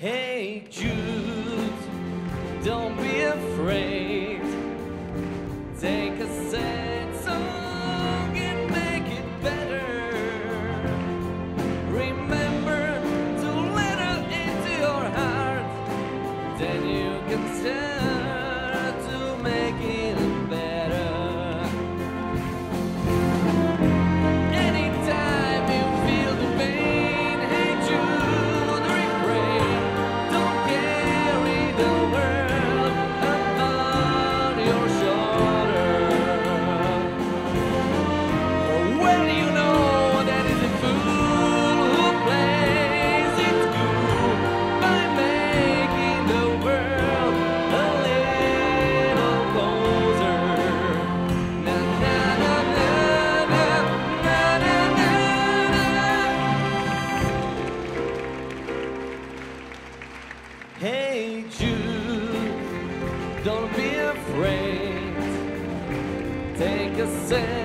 Hey Jude, don't be afraid. Take a sad song and make it better. Remember to let her into your heart. Then you can start Hey Jude, don't be afraid. Take a sip.